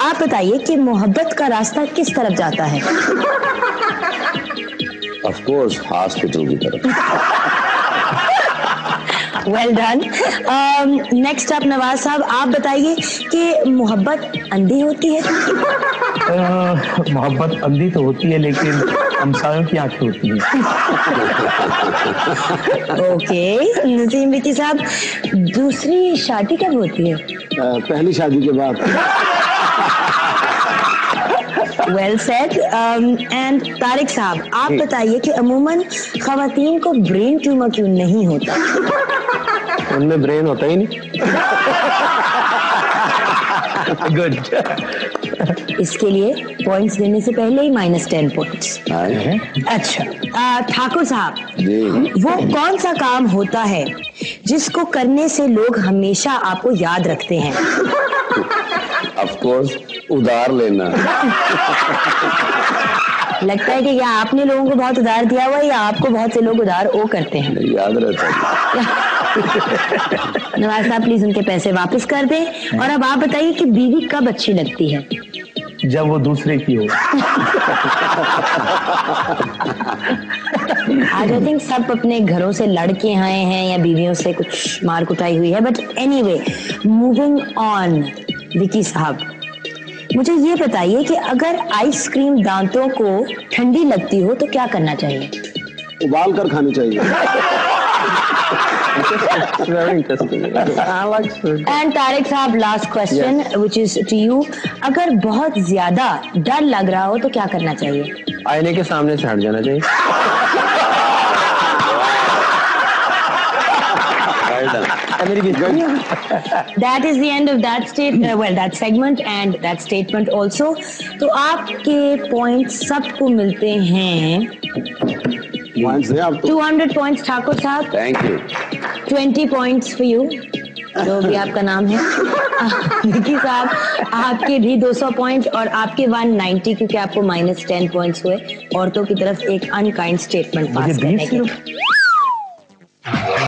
आप बताइए कि मोहब्बत का रास्ता किस तरफ़ जाता है? ऑफ़ कोर्स हॉस्पिटल की तरफ़। Well done next up Nawaz साहब आप बताइए कि मोहब्बत अंधी होती है? अ, मोहब्बत अंधी तो होती है लेकिन हमसायों की आँखें होती है। ओके नजीम विकी साहब दूसरी शादी कब होती है? पहली शादी के बाद। वेल सेड एंड तारिक साहब आप बताइए कि अमूमन खातन को ब्रेन ट्यूमर क्यों नहीं होता? उनमें ब्रेन होता ही नहीं। गुड इसके लिए पॉइंट्स देने से पहले ही माइनस टेन पॉइंट्स अच्छा ठाकुर साहब वो कौन सा काम होता है जिसको करने से लोग हमेशा आपको याद रखते हैं? ऑफ़ कोर्स उधार लेना लगता है कि या आपने लोगों को बहुत उधार दिया हुआ है या आपको बहुत से लोग उधार ओ करते हैं। याद रहता है। नवाज़ साहब प्लीज़ उनके पैसे वापस कर दें। और अब आप बताइए कि बीवी कब अच्छी लगती है? जब वो दूसरे की हो। आज आई थिंक सब अपने घरों से लड़के आए हैं या बीवियों से कुछ मार कुटाई हुई है but anyway moving on Vicky साहब मुझे ये बताइए कि अगर आइसक्रीम दांतों को ठंडी लगती हो तो क्या करना चाहिए? उबाल कर खानी चाहिए। एंड तारिक साहब last question which is to you अगर बहुत ज़्यादा डर लग रहा हो तो क्या करना चाहिए? आईने के सामने से हट जाना चाहिए। मेरी भी that is the end of that state uh, well that segment and that statement also. तो आपके पॉइंट्स सबको मिलते हैं। पॉइंट्स दे आप तो 200 पॉइंट्स ठाकुर साहब। Thank you 20 points for you जो भी आपका नाम है। विकी साहब आपके भी 200 पॉइंट और आपके 190 क्योंकि आपको माइनस 10 पॉइंट्स हुए। औरतों की तरफ़ एक अनकाइंड स्टेटमेंट पास करने के